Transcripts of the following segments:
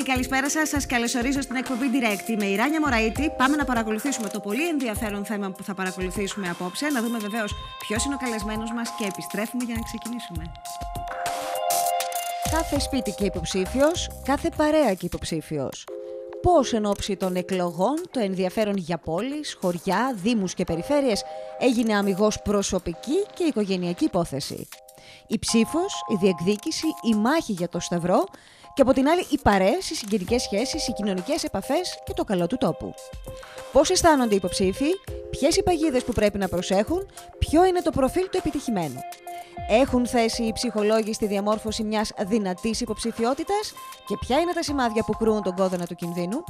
Κυρίε και κύριοι, καλησπέρα σας. Σας καλωσορίζω στην εκπομπή Direct. Είμαι η Ράνια Μωραήτη. Πάμε να παρακολουθήσουμε το πολύ ενδιαφέρον θέμα που θα παρακολουθήσουμε απόψε. Να δούμε βεβαίως ποιος είναι ο καλεσμένος μας και επιστρέφουμε για να ξεκινήσουμε. Κάθε σπίτι και υποψήφιος, κάθε παρέα και υποψήφιος. Πώς εν ώψη των εκλογών το ενδιαφέρον για πόλεις, χωριά, δήμους και περιφέρειες έγινε αμυγός προσωπική και οικογενειακή υπόθεση. Η ψήφος, η διεκδίκηση, η μάχη για το σταυρό και από την άλλη οι παρέες, οι συγγενικές σχέσεις, οι κοινωνικές επαφές και το καλό του τόπου. Πώς αισθάνονται οι υποψήφοι, ποιες οι παγίδες που πρέπει να προσέχουν, ποιο είναι το προφίλ του επιτυχημένου. Έχουν θέση οι ψυχολόγοι στη διαμόρφωση μιας δυνατής υποψηφιότητας και ποια είναι τα σημάδια που κρούν τον κόδωνα του κινδύνου;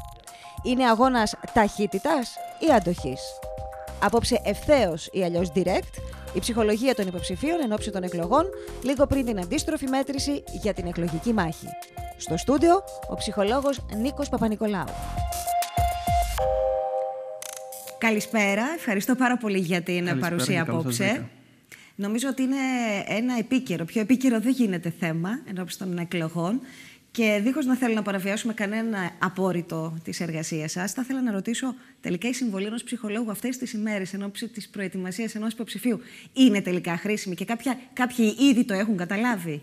Είναι αγώνας ταχύτητας ή αντοχής; Απόψε ευθέως ή αλλιώς direct, η ψυχολογία των υποψηφίων εν ώψη των εκλογών, λίγο πριν την αντίστροφη μέτρηση για την εκλογική μάχη. Στο στούντιο, ο ψυχολόγος Νίκος Παπα-Νικολάου. Καλησπέρα, ευχαριστώ πάρα πολύ για την Καλησπέρα παρουσία και καλώς σας απόψε. βρήκα. Νομίζω ότι είναι ένα επίκαιρο. Πιο επίκαιρο δεν γίνεται θέμα εν ώψη των εκλογών. Και δίχως να θέλω να παραβιάσουμε κανένα απόρριτο της εργασίας σας, θα ήθελα να ρωτήσω τελικά η συμβολή ενός ψυχολόγου αυτές τις ημέρες εν ώψη της προετοιμασίας ενός υποψηφίου είναι τελικά χρήσιμη και κάποια, κάποιοι ήδη το έχουν καταλάβει;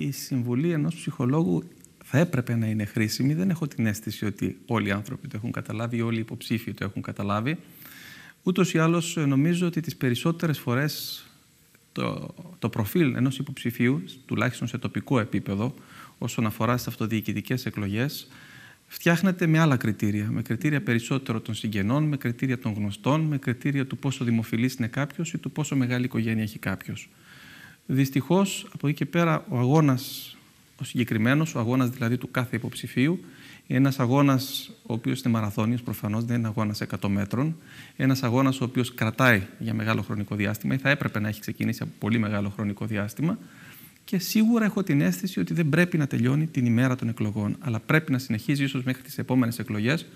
Η συμβουλή ενός ψυχολόγου θα έπρεπε να είναι χρήσιμη. Δεν έχω την αίσθηση ότι όλοι οι άνθρωποι το έχουν καταλάβει ή όλοι οι υποψήφοι το έχουν καταλάβει. Ούτως ή άλλως νομίζω ότι τις περισσότερες φορές το, το προφίλ ενός υποψηφίου, τουλάχιστον σε τοπικό επίπεδο, όσον αφορά στις αυτοδιοικητικές εκλογές, φτιάχνεται με άλλα κριτήρια. Με κριτήρια περισσότερο των συγγενών, με κριτήρια των γνωστών, με κριτήρια του πόσο δημοφιλής είναι κάποιος ή του πόσο μεγάλη οικογένεια έχει κάποιος. Δυστυχώς, από εκεί και πέρα, ο αγώνας, ο συγκεκριμένος, ο αγώνας δηλαδή του κάθε υποψηφίου, είναι ένας αγώνας ο οποίος είναι μαραθώνιος, προφανώς δεν είναι αγώνας 100 μέτρων. Ένας αγώνας ο οποίος κρατάει για μεγάλο χρονικό διάστημα ή θα έπρεπε να έχει ξεκινήσει από πολύ μεγάλο χρονικό διάστημα. Και σίγουρα έχω την αίσθηση ότι δεν πρέπει να τελειώνει την ημέρα των εκλογών, αλλά πρέπει να συνεχίζει ίσως μέχρι τις επόμενες εκλογές,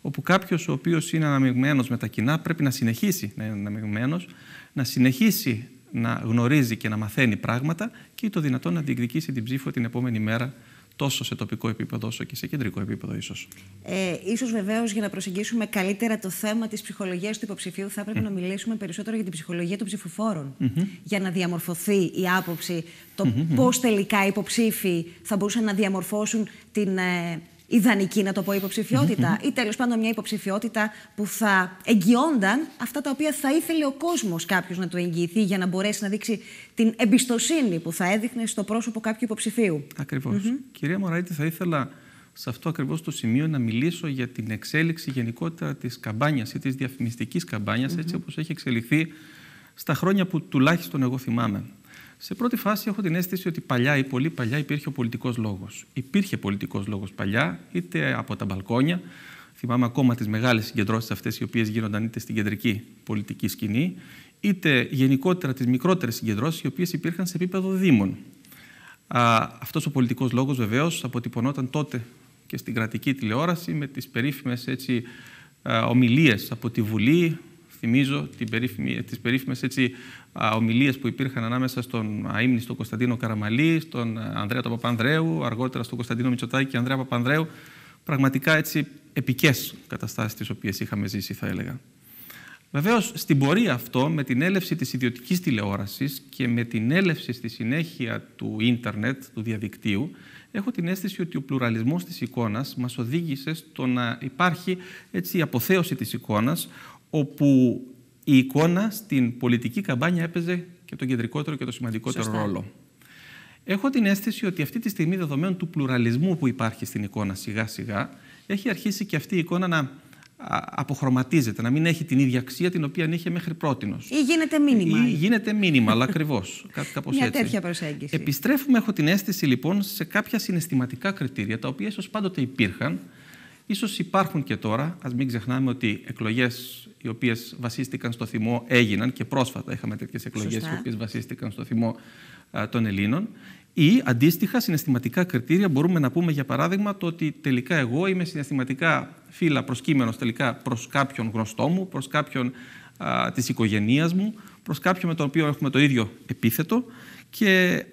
όπου κάποιος ο οποίος είναι αναμειγμένος με τα κοινά πρέπει να συνεχίσει να είναι αναμειγμένος, να συνεχίσει να γνωρίζει και να μαθαίνει πράγματα και το δυνατόν να διεκδικήσει την ψήφο την επόμενη μέρα τόσο σε τοπικό επίπεδο όσο και σε κεντρικό επίπεδο ίσως. Ε, ίσως βεβαίως για να προσεγγίσουμε καλύτερα το θέμα της ψυχολογίας του υποψηφίου θα έπρεπε να μιλήσουμε περισσότερο για την ψυχολογία των ψηφοφόρων για να διαμορφωθεί η άποψη το πώς τελικά οι υποψήφοι θα μπορούσαν να διαμορφώσουν την ε, ιδανική, να το πω, υποψηφιότητα ή τέλος πάντων μια υποψηφιότητα που θα εγγυόνταν αυτά τα οποία θα ήθελε ο κόσμος κάποιος να του εγγυηθεί για να μπορέσει να δείξει την εμπιστοσύνη που θα έδειχνε στο πρόσωπο κάποιου υποψηφίου. Ακριβώς. Κυρία Μωραήτη, θα ήθελα σε αυτό ακριβώς το σημείο να μιλήσω για την εξέλιξη γενικότερα της καμπάνιας ή της διαφημιστικής καμπάνιας, έτσι όπως έχει εξελιχθεί στα χρόνια που τουλάχιστον εγώ θυμάμαι. Σε πρώτη φάση έχω την αίσθηση ότι παλιά ή πολύ παλιά υπήρχε ο πολιτικός λόγος. Υπήρχε πολιτικός λόγος παλιά, είτε από τα μπαλκόνια, θυμάμαι ακόμα τις μεγάλες συγκεντρώσεις αυτές οι οποίες γίνονταν είτε στην κεντρική πολιτική σκηνή, είτε γενικότερα τις μικρότερες συγκεντρώσεις οι οποίες υπήρχαν σε επίπεδο δήμων. Α, αυτός ο πολιτικός λόγος βεβαίως αποτυπωνόταν τότε και στην κρατική τηλεόραση με τις περίφημες έτσι, α, ομιλίες από τη Βουλή, θυμίζω την περίφημη, τις περίφημες έτσι, α, ομιλίες που υπήρχαν ανάμεσα στον αείμνηστο Κωνσταντίνο Καραμαλή, στον Ανδρέα τον Παπανδρέου, αργότερα στον Κωνσταντίνο Μητσοτάκη και Ανδρέα Παπανδρέου. Πραγματικά έτσι επικές καταστάσεις τις οποίες είχαμε ζήσει θα έλεγα. Βεβαίως, στην πορεία αυτό, με την έλευση της ιδιωτικής τηλεόρασης και με την έλευση στη συνέχεια του ίντερνετ, του διαδικτύου, έχω την αίσθηση ότι ο πλουραλισμός της εικόνας μας οδήγησε στο να υπάρχει έτσι, η αποθέωση της εικόνας, όπου η εικόνα στην πολιτική καμπάνια έπαιζε και τον κεντρικότερο και το σημαντικότερο Σωστά. ρόλο. Έχω την αίσθηση ότι αυτή τη στιγμή, δεδομένου του πλουραλισμού που υπάρχει στην εικόνα σιγά-σιγά, έχει αρχίσει και αυτή η εικόνα να α, αποχρωματίζεται, να μην έχει την ίδια αξία την οποία είχε μέχρι πρότινος. Ή γίνεται μήνυμα. Ή γίνεται μήνυμα, αλλά ακριβώς. Κάτι κάπως Μια έτσι. τέτοια προσέγγιση. Επιστρέφουμε, έχω την αίσθηση λοιπόν, σε κάποια συναισθηματικά κριτήρια, τα οποία ίσως πάντοτε υπήρχαν, ίσως υπάρχουν και τώρα. Α μην ξεχνάμε ότι εκλογές οι οποίες βασίστηκαν στο θυμό έγιναν και πρόσφατα είχαμε τέτοιες εκλογές Σωστά. οι οποίες βασίστηκαν στο θυμό α, των Ελλήνων. Ή αντίστοιχα συναισθηματικά κριτήρια μπορούμε να πούμε για παράδειγμα το ότι τελικά εγώ είμαι συναισθηματικά φύλλα προσκύμενος τελικά προς κάποιον γνωστό μου, προς κάποιον α, της οικογένειας μου, προς κάποιον με τον οποίο έχουμε το ίδιο επίθετο και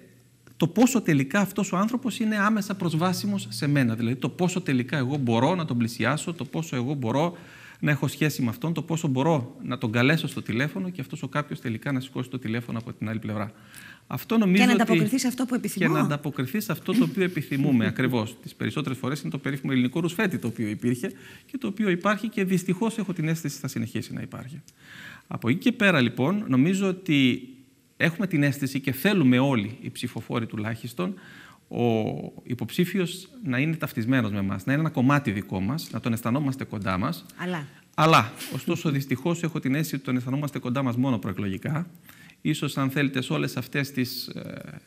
το πόσο τελικά αυτός ο άνθρωπος είναι άμεσα προσβάσιμος σε μένα. Δηλαδή το πόσο τελικά εγώ μπορώ να τον πλησιάσω, το πόσο εγώ μπορώ να έχω σχέση με αυτόν, το πόσο μπορώ να τον καλέσω στο τηλέφωνο και αυτός ο κάποιος τελικά να σηκώσει το τηλέφωνο από την άλλη πλευρά. Αυτό νομίζω και να ανταποκριθείς σε αυτό που επιθυμώ. Και να ανταποκριθείς σε αυτό το οποίο επιθυμούμε ακριβώς. Τις περισσότερες φορές είναι το περίφημο ελληνικό ρουσφέτη το οποίο υπήρχε και το οποίο υπάρχει και δυστυχώς έχω την αίσθηση θα συνεχίσει να υπάρχει. Από εκεί και πέρα λοιπόν νομίζω ότι έχουμε την αίσθηση και θέλουμε όλοι οι ψηφοφόροι τουλάχιστον ο υποψήφιος να είναι ταυτισμένος με εμά, να είναι ένα κομμάτι δικό μας, να τον αισθανόμαστε κοντά μας. Αλλά. Αλλά, ωστόσο, δυστυχώς έχω την αίσθηση ότι τον αισθανόμαστε κοντά μας μόνο προεκλογικά. Ίσως, αν θέλετε, σε όλες αυτές τις ε,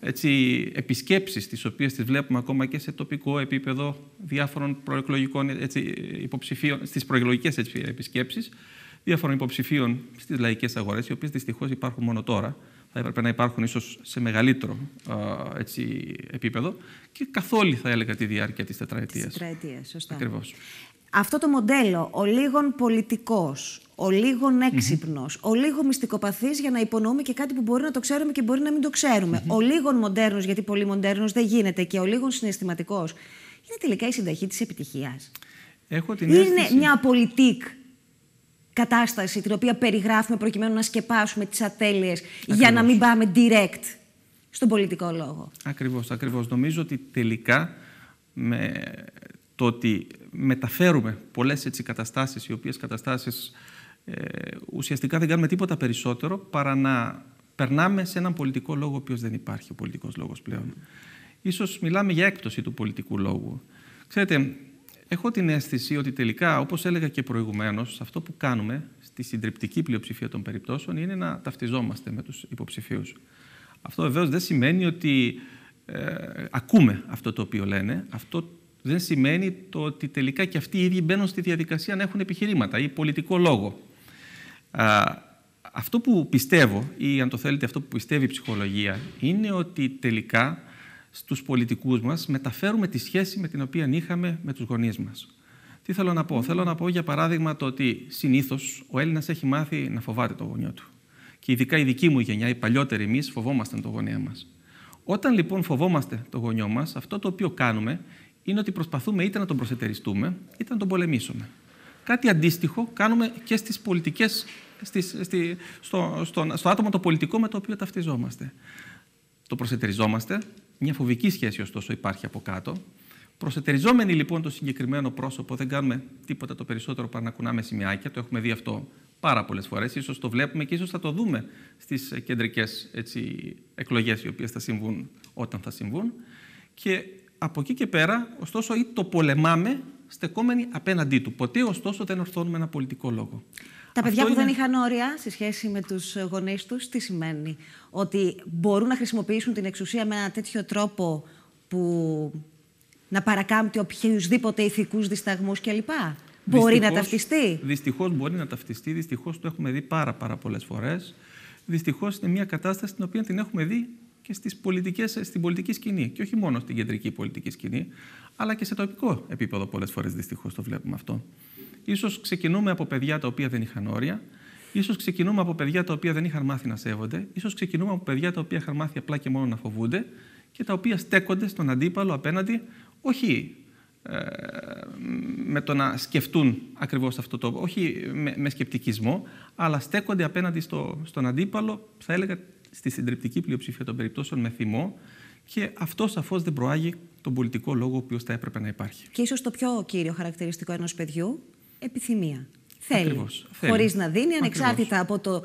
έτσι, επισκέψεις τις οποίες τις βλέπουμε ακόμα και σε τοπικό επίπεδο διάφορων προεκλογικών έτσι, υποψηφίων, στις προεκλογικές έτσι, επισκέψεις διάφορων υποψηφίων στις λαϊκές αγορές, οι οποίες δυστυχώς υπάρχουν μόνο τώρα, θα έπρεπε να υπάρχουν ίσως σε μεγαλύτερο έτσι, επίπεδο και καθόλου θα έλεγα τη διάρκεια της τετραετίας. Της τετραετίας, σωστά. Ακριβώς αυτό το μοντέλο, ο λίγων πολιτικός, ο λίγων έξυπνος, ο λίγο μυστικοπαθής για να υπονοούμε και κάτι που μπορεί να το ξέρουμε και μπορεί να μην το ξέρουμε. Ο λίγων μοντέρνος, γιατί πολύ μοντέρνος δεν γίνεται και ο λίγων συναισθηματικός. Είναι τελικά η συνταχή της επιτυχίας. Έχω την Είναι μια πολιτικ κατάσταση την οποία περιγράφουμε προκειμένου να σκεπάσουμε τις ατέλειες για να μην πάμε direct στον πολιτικό λόγο. Ακριβώς, ακριβώς. Νομίζω ότι τελικά με το ότι μεταφέρουμε πολλές έτσι καταστάσεις, οι οποίες καταστάσεις ε, ουσιαστικά δεν κάνουμε τίποτα περισσότερο παρά να περνάμε σε έναν πολιτικό λόγο ο οποίος δεν υπάρχει ο πολιτικός λόγος πλέον. Ίσως μιλάμε για έκπτωση του πολιτικού λόγου. Ξέρετε, έχω την αίσθηση ότι τελικά, όπως έλεγα και προηγουμένως, αυτό που κάνουμε στη συντριπτική πλειοψηφία των περιπτώσεων είναι να ταυτιζόμαστε με τους υποψηφίους. Αυτό βεβαίως δεν σημαίνει ότι ε, ακούμε αυτό το οποίο λένε. Αυτό δεν σημαίνει το ότι τελικά και αυτοί οι ίδιοι μπαίνουν στη διαδικασία να έχουν επιχειρήματα ή πολιτικό λόγο. Α, αυτό που πιστεύω, ή αν το θέλετε αυτό που πιστεύει η ψυχολογία, είναι ότι τελικά στους πολιτικούς μας μεταφέρουμε τη σχέση με την οποία είχαμε με τους γονείς μας. Τι θέλω να πω; Θέλω να πω για παράδειγμα το ότι συνήθως ο Έλληνας έχει μάθει να φοβάται το γονιό του. Και ειδικά η δική μου γενιά, οι παλιότεροι εμείς, φοβόμαστε το γονέα μας. Όταν λοιπόν φοβόμαστε το γονιό μας, αυτό το οποίο κάνουμε είναι ότι προσπαθούμε είτε να τον προσετεριστούμε, είτε να τον πολεμήσουμε. Κάτι αντίστοιχο κάνουμε και στις πολιτικές, στις, στη, στο, στο, στο άτομο το πολιτικό με το οποίο ταυτιζόμαστε. Το προσετεριζόμαστε, μια φοβική σχέση ωστόσο υπάρχει από κάτω. Προσετεριζόμενοι λοιπόν το συγκεκριμένο πρόσωπο, δεν κάνουμε τίποτα το περισσότερο παρά να κουνάμε σημειάκια. Το έχουμε δει αυτό πάρα πολλές φορές. σω το βλέπουμε και ίσως θα το δούμε στις κεντρικές εκλογές, οι οποίες θα συμβούν όταν θα συμβούν. Και από εκεί και πέρα, ωστόσο, ή το πολεμάμε στεκόμενοι απέναντί του. Ποτέ, ωστόσο, δεν ορθώνουμε ένα πολιτικό λόγο. Τα παιδιά που δεν είχαν όρια σε σχέση με τους γονείς τους, τι σημαίνει; Ότι μπορούν να χρησιμοποιήσουν την εξουσία με ένα τέτοιο τρόπο που να παρακάμπτει οποιουσδήποτε ηθικούς δισταγμούς κλπ; Μπορεί να ταυτιστεί; Δυστυχώς μπορεί να ταυτιστεί. Δυστυχώς το έχουμε δει πάρα, πάρα πολλές φορές. Δυστυχώς είναι μια κατάσταση την οποία την έχουμε δει και στις πολιτικές, στην πολιτική σκηνή. Και όχι μόνο στην κεντρική πολιτική σκηνή, αλλά και σε τοπικό επίπεδο πολλές φορές δυστυχώς το βλέπουμε αυτό. Ίσως ξεκινούμε από παιδιά τα οποία δεν είχαν όρια, ίσως ξεκινούμε από παιδιά τα οποία δεν είχαν μάθει να σέβονται, ίσως ξεκινούμε από παιδιά τα οποία είχαν μάθει απλά και μόνο να φοβούνται και τα οποία στέκονται στον αντίπαλο απέναντι, όχι ε, με το να σκεφτούν ακριβώς αυτό το, όχι με, με σκεπτικισμό, αλλά στέκονται απέναντι στο, στον αντίπαλο, θα έλεγα στη συντριπτική πλειοψηφία των περιπτώσεων με θυμό και αυτό σαφώς δεν προάγει τον πολιτικό λόγο ο οποίος θα έπρεπε να υπάρχει. Και ίσως το πιο κύριο χαρακτηριστικό ενός παιδιού, επιθυμία. Θέλει. Χωρίς να δίνει, ανεξάρτητα από το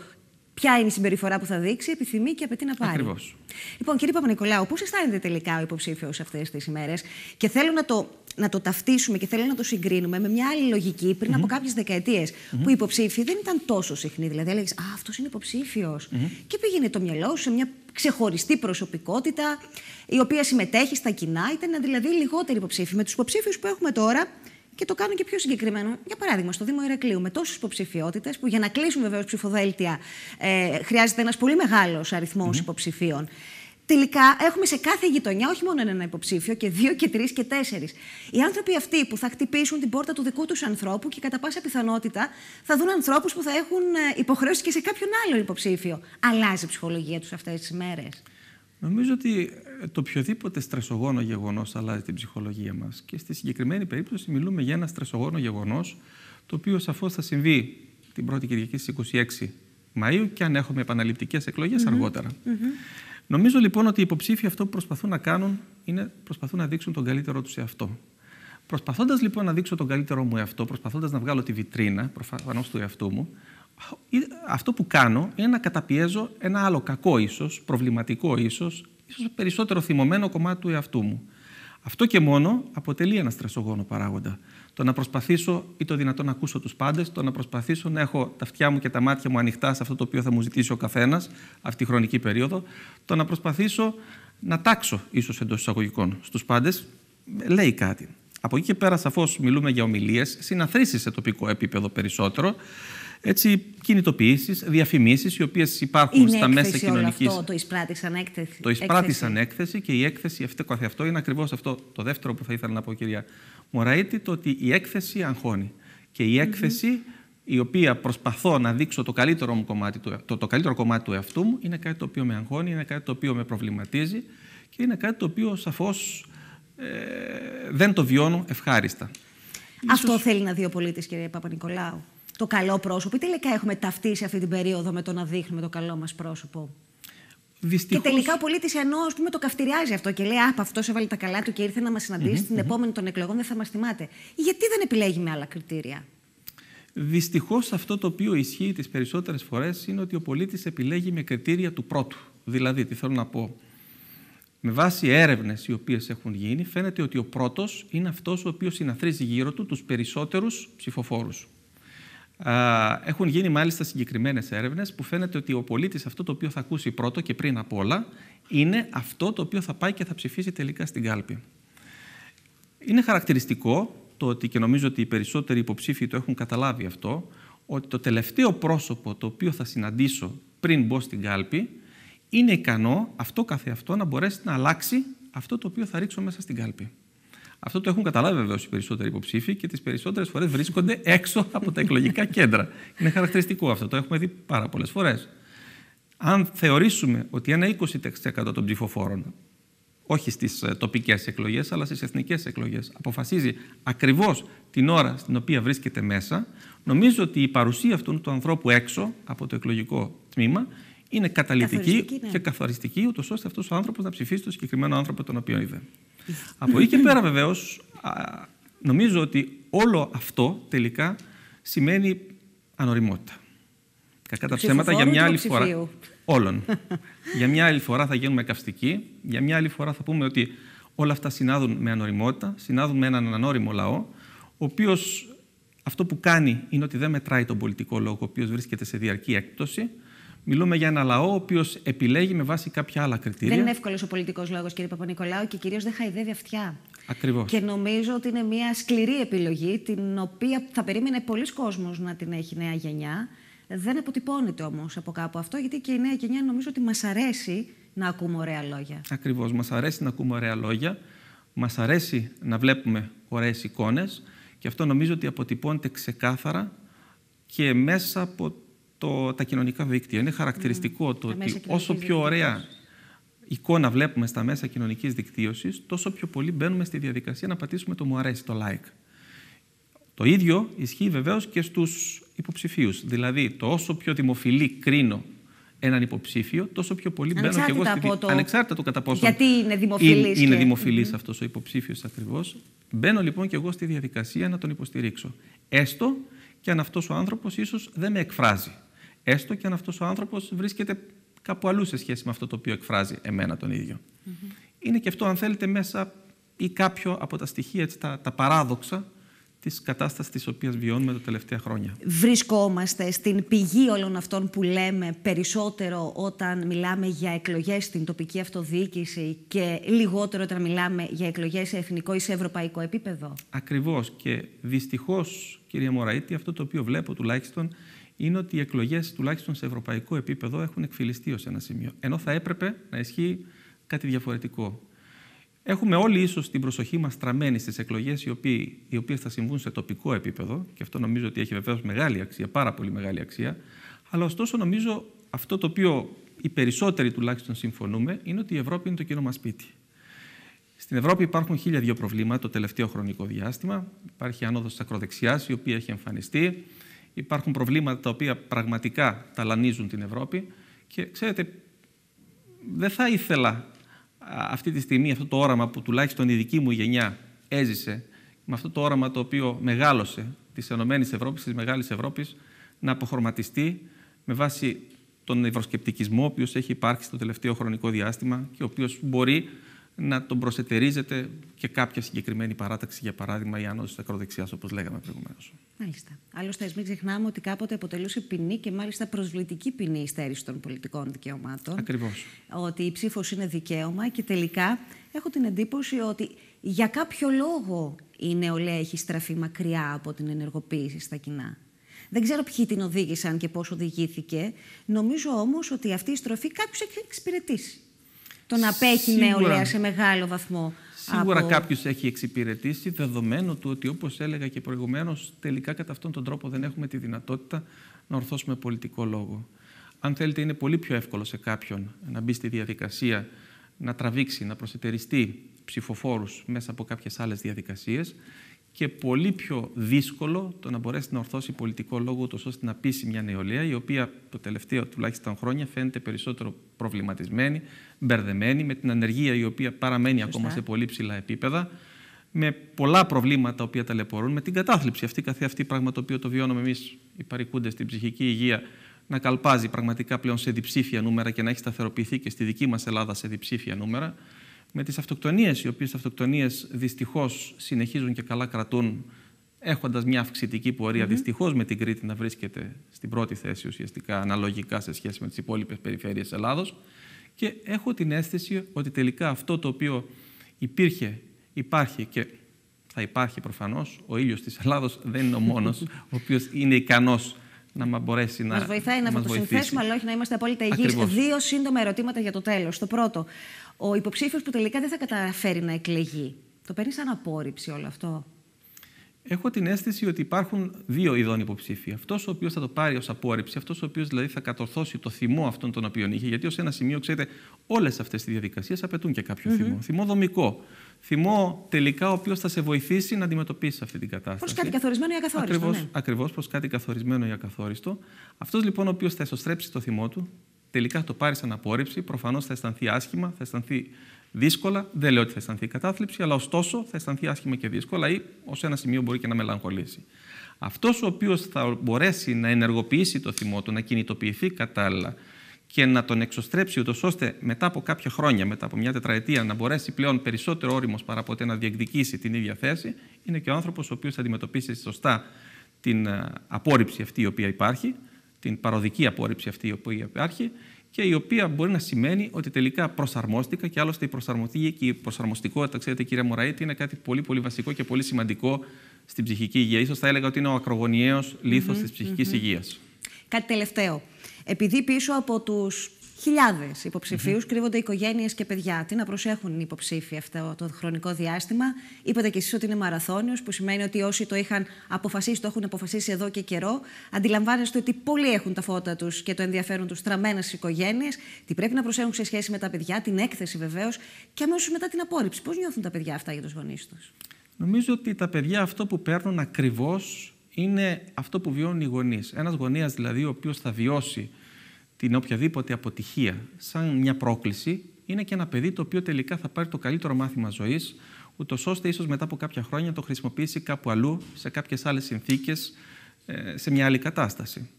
ποια είναι η συμπεριφορά που θα δείξει, επιθυμεί και απαιτεί να πάρει. Ακριβώς. Λοιπόν, κύριε Παπα-Νικολάου, πώς αισθάνεται τελικά ο υποψήφιος αυτές τις ημέρες, και θέλω να το, να το ταυτίσουμε και θέλω να το συγκρίνουμε με μια άλλη λογική πριν από κάποιες δεκαετίες, που οι υποψήφοι δεν ήταν τόσο συχνοί. Δηλαδή, έλεγες Α, αυτός είναι υποψήφιος. Και πήγαινε το μυαλό σου σε μια ξεχωριστή προσωπικότητα, η οποία συμμετέχει στα κοινά, ήταν δηλαδή λιγότεροι υποψήφοι. Με τους υποψήφιους που έχουμε τώρα, και το κάνω και πιο συγκεκριμένο. Για παράδειγμα, στο Δήμο Ηρακλείου, με τόσες υποψηφιότητες, που για να κλείσουν βεβαίω ψηφοδέλτια ε, χρειάζεται ένας πολύ μεγάλος αριθμός mm-hmm. υποψηφίων. Τελικά έχουμε σε κάθε γειτονιά όχι μόνο ένα υποψήφιο, και δύο και τρεις και τέσσερις. Οι άνθρωποι αυτοί που θα χτυπήσουν την πόρτα του δικού τους ανθρώπου και κατά πάσα πιθανότητα θα δουν ανθρώπους που θα έχουν ε, υποχρέωση και σε κάποιον άλλο υποψήφιο. Αλλάζει η ψυχολογία τους αυτές τις μέρες. Νομίζω ότι ε, το οποιοδήποτε στρεσογόνο γεγονός αλλάζει την ψυχολογία μας. Και στη συγκεκριμένη περίπτωση μιλούμε για ένα στρεσογόνο γεγονός, το οποίο σαφώς θα συμβεί την πρώτη Κυριακή στις 26 Μαΐου και αν έχουμε επαναληπτικές αργότερα. Νομίζω λοιπόν ότι οι υποψήφοι αυτό που προσπαθούν να κάνουν είναι προσπαθούν να δείξουν τον καλύτερό τους εαυτό. Προσπαθώντας λοιπόν να δείξω τον καλύτερό μου εαυτό, προσπαθώντας να βγάλω τη βιτρίνα προφανώς του εαυτού μου, αυτό που κάνω είναι να καταπιέζω ένα άλλο κακό ίσως, προβληματικό ίσως, ίσως περισσότερο θυμωμένο κομμάτι του εαυτού μου. Αυτό και μόνο αποτελεί ένα στρεσογόνο παράγοντα. Το να προσπαθήσω ή το δυνατόν να ακούσω τους πάντες, το να προσπαθήσω να έχω τα αυτιά μου και τα μάτια μου ανοιχτά σε αυτό το οποίο θα μου ζητήσει ο καθένας αυτή τη χρονική περίοδο, το να προσπαθήσω να τάξω ίσως εντός εισαγωγικών στους πάντες, λέει κάτι. Από εκεί και πέρα, σαφώς μιλούμε για ομιλίες, συναθρήσεις σε τοπικό επίπεδο περισσότερο, έτσι, κινητοποιήσεις, διαφημίσεις, οι οποίες υπάρχουν είναι στα μέσα κοινωνική. Αυτό το εισπράτησαν έκθεση. Το εισπράτησαν έκθεση και η έκθεση αυτή καθ' αυτό είναι ακριβώς αυτό το δεύτερο που θα ήθελα να πω, κυρία Μωραήτη, το ότι η έκθεση αγχώνει. Και η έκθεση, η οποία προσπαθώ να δείξω το καλύτερο, μου κομμάτι του, το, το καλύτερο κομμάτι του εαυτού μου, είναι κάτι το οποίο με αγχώνει, είναι κάτι το οποίο με προβληματίζει και είναι κάτι το οποίο σαφώς ε, δεν το βιώνω ευχάριστα. Αυτό θέλει να δει ο πολίτης, κύριε Παπα-Νικολάου το καλό πρόσωπο ή τελικά έχουμε ταυτίσει αυτή την περίοδο με το να δείχνουμε το καλό μας πρόσωπο. Δυστυχώς... Και τελικά ο πολίτης ενώ ας πούμε, το καυτηριάζει αυτό και λέει Απ' αυτό έβαλε τα καλά του και ήρθε να μας συναντήσει mm-hmm, την επόμενη των εκλογών, δεν θα μας θυμάται. Γιατί δεν επιλέγει με άλλα κριτήρια; Δυστυχώς αυτό το οποίο ισχύει τις περισσότερες φορές είναι ότι ο πολίτης επιλέγει με κριτήρια του πρώτου. Δηλαδή, τι θέλω να πω. Με βάση έρευνες οι οποίες έχουν γίνει, φαίνεται ότι ο πρώτος είναι αυτός ο οποίος συναθρίζει γύρω του τους περισσότερους ψηφοφόρους. Έχουν γίνει μάλιστα συγκεκριμένες έρευνες που φαίνεται ότι ο πολίτης αυτό το οποίο θα ακούσει πρώτο και πριν απ' όλα είναι αυτό το οποίο θα πάει και θα ψηφίσει τελικά στην κάλπη. Είναι χαρακτηριστικό το ότι και νομίζω ότι οι περισσότεροι υποψήφοι το έχουν καταλάβει αυτό, ότι το τελευταίο πρόσωπο το οποίο θα συναντήσω πριν μπω στην κάλπη είναι ικανό αυτό καθεαυτό να μπορέσει να αλλάξει αυτό το οποίο θα ρίξω μέσα στην κάλπη. Αυτό το έχουν καταλάβει βεβαίως οι περισσότεροι υποψήφοι και τις περισσότερες φορές βρίσκονται έξω από τα εκλογικά κέντρα. Είναι χαρακτηριστικό αυτό, το έχουμε δει πάρα πολλές φορές. Αν θεωρήσουμε ότι ένα 20% των ψηφοφόρων, όχι στις ε, τοπικές εκλογές, αλλά στις εθνικές εκλογές, αποφασίζει ακριβώς την ώρα στην οποία βρίσκεται μέσα, νομίζω ότι η παρουσία αυτού του ανθρώπου έξω από το εκλογικό τμήμα είναι καταλητική ναι. και καθοριστική, ούτως ώστε αυτός ο άνθρωπος να ψηφίσει το συγκεκριμένο άνθρωπο τον οποίο είδε. Από εκεί και πέρα βεβαίως, νομίζω ότι όλο αυτό τελικά σημαίνει ανοριμότητα. Κακά τα ψέματα για μια άλλη φορά. Όλων. για μια άλλη φορά θα γίνουμε καυστικοί. Για μια άλλη φορά θα πούμε ότι όλα αυτά συνάδουν με ανοριμότητα, συνάδουν με έναν ανώριμο λαό, ο οποίος αυτό που κάνει είναι ότι δεν μετράει τον πολιτικό λόγο, ο οποίος βρίσκεται σε διαρκή έκπτωση, Μιλούμε για ένα λαό ο οποίος επιλέγει με βάση κάποια άλλα κριτήρια. Δεν είναι εύκολος ο πολιτικός λόγος, κύριε Παπα-Νικολάου, και κυρίως δεν χαϊδεύει αυτιά. Ακριβώς. Και νομίζω ότι είναι μια σκληρή επιλογή, την οποία θα περίμενε πολλοί κόσμος να την έχει η νέα γενιά. Δεν αποτυπώνεται όμως από κάπου αυτό, γιατί και η νέα γενιά νομίζω ότι μας αρέσει να ακούμε ωραία λόγια. Ακριβώς. Μας αρέσει να ακούμε ωραία λόγια. Μας αρέσει να βλέπουμε ωραίες εικόνες. Και αυτό νομίζω ότι αποτυπώνεται ξεκάθαρα και μέσα από το, τα κοινωνικά δίκτυα. Είναι χαρακτηριστικό το ότι όσο πιο ωραία εικόνα βλέπουμε στα μέσα κοινωνικής δικτύωσης, τόσο πιο πολύ μπαίνουμε στη διαδικασία να πατήσουμε το μου αρέσει, το like. Το ίδιο ισχύει βεβαίως και στους υποψηφίους. Δηλαδή, το όσο πιο δημοφιλή κρίνω έναν υποψήφιο, τόσο πιο πολύ μπαίνω και εγώ στη το... Ανεξάρτητα το κατά πόσο Γιατί είναι δημοφιλής. Είναι, και... δημοφιλής αυτός ο υποψήφιος ακριβώς. Μπαίνω λοιπόν και εγώ στη διαδικασία να τον υποστηρίξω. Έστω και αν αυτός ο άνθρωπος ίσως δεν με εκφράζει. Έστω και αν αυτός ο άνθρωπος βρίσκεται κάπου αλλού σε σχέση με αυτό το οποίο εκφράζει εμένα τον ίδιο. Είναι και αυτό, αν θέλετε, μέσα ή κάποιο από τα στοιχεία, έτσι, τα, τα παράδοξα της κατάστασης της οποίας βιώνουμε τα τελευταία χρόνια. Βρισκόμαστε στην πηγή όλων αυτών που λέμε περισσότερο όταν μιλάμε για εκλογές στην τοπική αυτοδιοίκηση και λιγότερο όταν μιλάμε για εκλογές σε εθνικό ή σε ευρωπαϊκό επίπεδο; Ακριβώς και δυστυχώς, κυρία Μωραήτη, αυτό το οποίο βλέπω τουλάχιστον είναι ότι οι εκλογές, τουλάχιστον σε ευρωπαϊκό επίπεδο, έχουν εκφυλιστεί ως ένα σημείο. Ενώ θα έπρεπε να ισχύει κάτι διαφορετικό. Έχουμε όλοι ίσως την προσοχή μας στραμμένη στις εκλογές οι, οι οποίες θα συμβούν σε τοπικό επίπεδο, και αυτό νομίζω ότι έχει βεβαίως μεγάλη αξία, πάρα πολύ μεγάλη αξία. Αλλά ωστόσο νομίζω αυτό το οποίο οι περισσότεροι τουλάχιστον συμφωνούμε, είναι ότι η Ευρώπη είναι το κοινό μας σπίτι. Στην Ευρώπη υπάρχουν χίλια δύο προβλήματα το τελευταίο χρονικό διάστημα. Υπάρχει άνοδος της ακροδεξιάς, η οποία έχει εμφανιστεί. Υπάρχουν προβλήματα τα οποία πραγματικά ταλανίζουν την Ευρώπη. Και ξέρετε, δεν θα ήθελα αυτή τη στιγμή αυτό το όραμα που τουλάχιστον η δική μου γενιά έζησε, με αυτό το όραμα το οποίο μεγάλωσε της Ενωμένης Ευρώπης, της Μεγάλης Ευρώπης, να αποχρωματιστεί με βάση τον ευρωσκεπτικισμό ο οποίος έχει υπάρξει στο τελευταίο χρονικό διάστημα και ο οποίος μπορεί να τον προσετερίζεται και κάποια συγκεκριμένη παράταξη, για παράδειγμα η άνοδος της ακροδεξιάς, όπως λέγαμε προηγουμένως. Μάλιστα. Άλλωστε, μην ξεχνάμε ότι κάποτε αποτελούσε ποινή και μάλιστα προσβλητική ποινή η στέρηση των πολιτικών δικαιωμάτων. Ακριβώς. Ότι η ψήφος είναι δικαίωμα και τελικά έχω την εντύπωση ότι για κάποιο λόγο η νεολαία έχει στραφεί μακριά από την ενεργοποίηση στα κοινά. Δεν ξέρω ποιοι την οδήγησαν και πώς οδηγήθηκε. Νομίζω όμως ότι αυτή η στροφή κάποιο έχει εξυπηρετήσει. Το να απέχει νεολαία σε μεγάλο βαθμό. Σίγουρα από... κάποιος έχει εξυπηρετήσει, δεδομένου του ότι, όπως έλεγα και προηγουμένως, τελικά κατά αυτόν τον τρόπο δεν έχουμε τη δυνατότητα να ορθώσουμε πολιτικό λόγο. Αν θέλετε, είναι πολύ πιο εύκολο σε κάποιον να μπει στη διαδικασία, να τραβήξει, να προσετεριστεί ψηφοφόρους μέσα από κάποιες άλλες διαδικασίες και πολύ πιο δύσκολο το να μπορέσει να ορθώσει πολιτικό λόγο τόσο ώστε να πείσει μια νεολαία η οποία το τελευταίο τουλάχιστον χρόνια φαίνεται περισσότερο προβληματισμένη, μπερδεμένη, με την ανεργία η οποία παραμένει ακόμα σε πολύ ψηλά επίπεδα, με πολλά προβλήματα τα οποία ταλαιπωρούν, με την κατάθλιψη αυτή καθεαυτή πράγμα το οποίο το βιώνουμε εμείς οι παρικούντες στην ψυχική υγεία να καλπάζει πραγματικά πλέον σε διψήφια νούμερα και να έχει σταθεροποιηθεί και στη δική μας Ελλάδα σε διψήφια νούμερα με τις αυτοκτονίες, οι οποίες αυτοκτονίες δυστυχώς συνεχίζουν και καλά κρατούν έχοντας μια αυξητική πορεία, mm -hmm. δυστυχώς με την Κρήτη να βρίσκεται στην πρώτη θέση ουσιαστικά αναλογικά σε σχέση με τις υπόλοιπες περιφέρειες Ελλάδος και έχω την αίσθηση ότι τελικά αυτό το οποίο υπήρχε, υπάρχει και θα υπάρχει προφανώς, ο ήλιος της Ελλάδος δεν είναι ο μόνος ο οποίος είναι ικανός να μα μπορέσει να. Μας βοηθάει να το συνθέσουμε, αλλά όχι να είμαστε απόλυτα υγιείς. Δύο σύντομα ερωτήματα για το τέλος. Το πρώτο, ο υποψήφιος που τελικά δεν θα καταφέρει να εκλεγεί, το παίρνει σαν απόρριψη όλο αυτό; Έχω την αίσθηση ότι υπάρχουν δύο ειδών υποψήφοι. Αυτός ο οποίος θα το πάρει ως απόρριψη, αυτός ο οποίος δηλαδή θα κατορθώσει το θυμό αυτόν τον οποίο είχε, γιατί ως ένα σημείο, ξέρετε, όλες αυτές οι διαδικασίες απαιτούν και κάποιο mm -hmm. θυμό. Θυμό δομικό. Θυμό τελικά ο οποίος θα σε βοηθήσει να αντιμετωπίσεις αυτή την κατάσταση. Προς κάτι καθορισμένο ή ακαθόριστο. Ακριβώς ναι. προς κάτι καθορισμένο ή ακαθόριστο. Αυτός λοιπόν ο οποίος θα εσωστρέψει το θυμό του, τελικά το πάρει σαν απόρριψη, προφανώς θα αισθανθεί άσχημα, θα αισθανθεί δύσκολα. Δεν λέω ότι θα αισθανθεί κατάθλιψη, αλλά ωστόσο θα αισθανθεί άσχημα και δύσκολα ή ως ένα σημείο μπορεί και να μελαγχολήσει. Αυτός ο οποίος θα μπορέσει να ενεργοποιήσει το θυμό του, να κινητοποιηθεί κατάλληλα και να τον εξωστρέψει, ούτως ώστε μετά από κάποια χρόνια, μετά από μια τετραετία, να μπορέσει πλέον περισσότερο όριμος παρά ποτέ να διεκδικήσει την ίδια θέση, είναι και ο άνθρωπος ο οποίος θα αντιμετωπίσει σωστά την ε, απόρριψη αυτή η οποία υπάρχει, την παροδική απόρριψη αυτή η οποία υπάρχει και η οποία μπορεί να σημαίνει ότι τελικά προσαρμόστηκα και άλλωστε η προσαρμοστική και η προσαρμοστικότητα, ξέρετε κύριε Μωραήτη, είναι κάτι πολύ πολύ βασικό και πολύ σημαντικό στην ψυχική υγεία. Ίσως θα έλεγα ότι είναι ο ακρογωνιαίος λίθος mm -hmm, της ψυχικής mm -hmm. υγείας. Κάτι τελευταίο. Επειδή πίσω από τους χιλιάδες υποψηφίους, mm-hmm. κρύβονται οικογένειες και παιδιά. Τι να προσέχουν οι υποψήφοι αυτό το χρονικό διάστημα; Είπατε κι εσείς ότι είναι μαραθώνιος, που σημαίνει ότι όσοι το είχαν αποφασίσει, το έχουν αποφασίσει εδώ και καιρό. Αντιλαμβάνεστε ότι πολλοί έχουν τα φώτα τους και το ενδιαφέρον τους στραμμένα στι οικογένειες. Τι πρέπει να προσέχουν σε σχέση με τα παιδιά, την έκθεση βεβαίως και αμέσως μετά την απόρριψη. Πώς νιώθουν τα παιδιά αυτά για τους γονείς τους; Νομίζω ότι τα παιδιά αυτό που παίρνουν ακριβώς είναι αυτό που βιώνουν οι γονείς. Ένας γονέας δηλαδή, ο οποίος θα βιώσει την οποιαδήποτε αποτυχία σαν μια πρόκληση, είναι και ένα παιδί το οποίο τελικά θα πάρει το καλύτερο μάθημα ζωής, ούτως ώστε ίσως μετά από κάποια χρόνια να το χρησιμοποιήσει κάπου αλλού, σε κάποιες άλλες συνθήκες, ε, σε μια άλλη κατάσταση.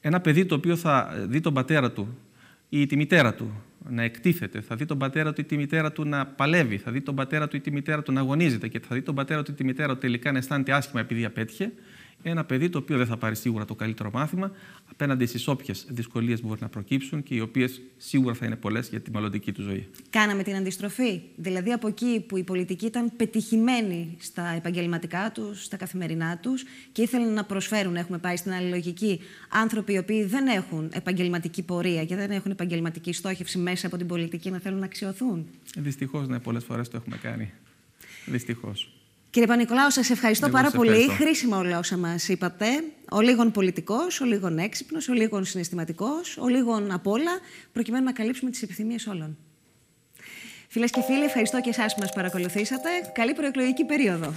Ένα παιδί το οποίο θα δει τον πατέρα του ή τη μητέρα του να εκτίθεται, θα δει τον πατέρα του ή τη μητέρα του να παλεύει, θα δει τον πατέρα του ή τη μητέρα του να αγωνίζεται και θα δει τον πατέρα του ή τη μητέρα του τελικά να αισθάνεται άσχημα επειδή απέτυχε, ένα παιδί το οποίο δεν θα πάρει σίγουρα το καλύτερο μάθημα απέναντι στις όποιες δυσκολίες μπορεί να προκύψουν και οι οποίες σίγουρα θα είναι πολλές για τη μελλοντική του ζωή. Κάναμε την αντιστροφή. Δηλαδή από εκεί που η πολιτική ήταν πετυχημένη στα επαγγελματικά τους, στα καθημερινά τους και ήθελαν να προσφέρουν, έχουμε πάει στην άλλη λογική, άνθρωποι οι οποίοι δεν έχουν επαγγελματική πορεία και δεν έχουν επαγγελματική στόχευση μέσα από την πολιτική να θέλουν να αξιωθούν. Δυστυχώς, ναι, πολλές φορές το έχουμε κάνει. Δυστυχώς. Κύριε Πανικολάου, σας ευχαριστώ πάρα πολύ. Χρήσιμα όλα όσα μας είπατε. Ο λίγον πολιτικός, ο λίγον έξυπνος, ο λίγον συναισθηματικός, ο λίγον απ' όλα, προκειμένου να καλύψουμε τις επιθυμίες όλων. Φίλες και φίλοι, ευχαριστώ και εσάς που μας παρακολουθήσατε. Καλή προεκλογική περίοδο.